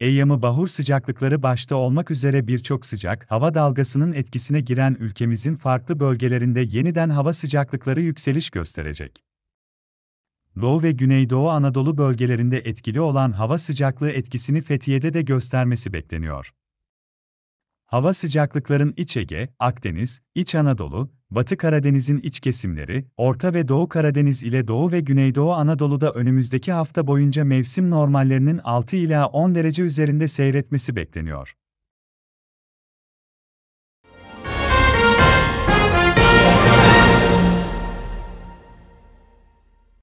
Eyyamı bahur sıcaklıkları başta olmak üzere birçok sıcak hava dalgasının etkisine giren ülkemizin farklı bölgelerinde yeniden hava sıcaklıkları yükseliş gösterecek. Doğu ve Güneydoğu Anadolu bölgelerinde etkili olan hava sıcaklığı etkisini Fethiye'de de göstermesi bekleniyor. Hava sıcaklıkların İç Ege, Akdeniz, İç Anadolu, Batı Karadeniz'in iç kesimleri, Orta ve Doğu Karadeniz ile Doğu ve Güneydoğu Anadolu'da önümüzdeki hafta boyunca mevsim normallerinin 6 ila 10 derece üzerinde seyretmesi bekleniyor.